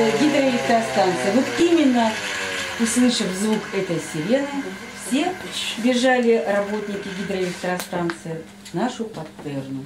Э, гидроэлектростанция. Вот именно услышав звук этой сирены, все бежали работники гидроэлектростанции в нашу паттерну.